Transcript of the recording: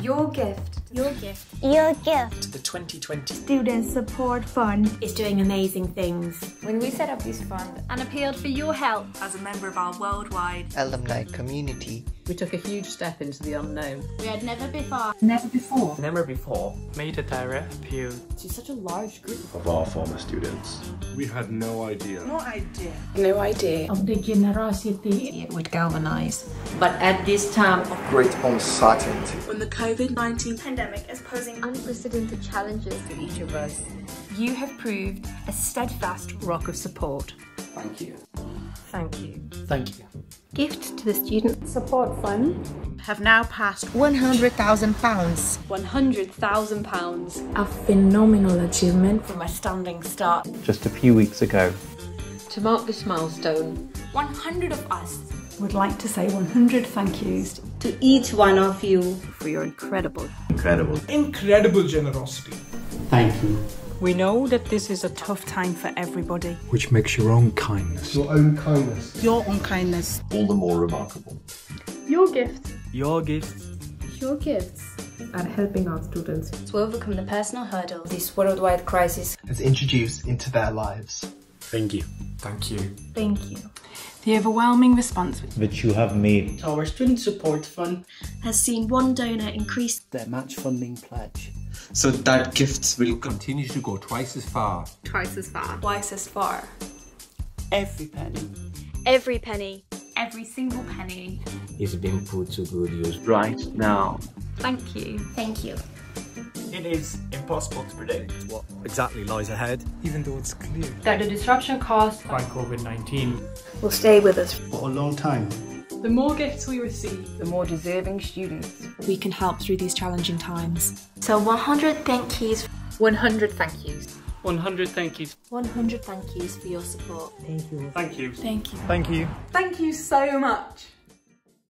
Your gift. Your gift. Your gift. The 2020 Student Support Fund is doing amazing things. When we set up this fund and appealed for your help as a member of our worldwide alumni community, we took a huge step into the unknown. We had never before, never before, never before made a direct appeal to such a large group of our former students. We had no idea. No idea. No idea of the generosity it would galvanize. But at this time of great uncertainty, when the COVID 19 pandemic is posing unprecedented challenges to each of us, you have proved a steadfast rock of support. Thank you. Thank you. Thank you. Gift to the Student Support Fund have now passed £100,000. £100,000. A phenomenal achievement from a standing start. Just a few weeks ago. To mark this milestone, 100 of us would like to say 100 thank yous to each one of you for your incredible, incredible, incredible generosity. Thank you. We know that this is a tough time for everybody. Which makes your own kindness. Your own kindness. Your own kindness. All the more remarkable. Your gift. Your gifts. Your gifts. At helping our students to overcome the personal hurdles this worldwide crisis has introduced into their lives. Thank you. Thank you. Thank you. The overwhelming response which you have made. To our Student Support Fund has seen one donor increase their match funding pledge so that gifts will continue to go twice as far. Twice as far. Twice as far. Every penny. Every penny. Every single penny is being put to good use right now. Thank you. Thank you. It is impossible to predict what exactly lies ahead, even though it's clear that the disruption caused by COVID 19 will stay with us for a long time. The more gifts we receive, the more deserving students we can help through these challenging times. So 100 thank yous. 100 thank yous. 100 thank yous. 100 thank yous for your support. Thank you. Thank you. Thank you. Thank you. Thank you so much.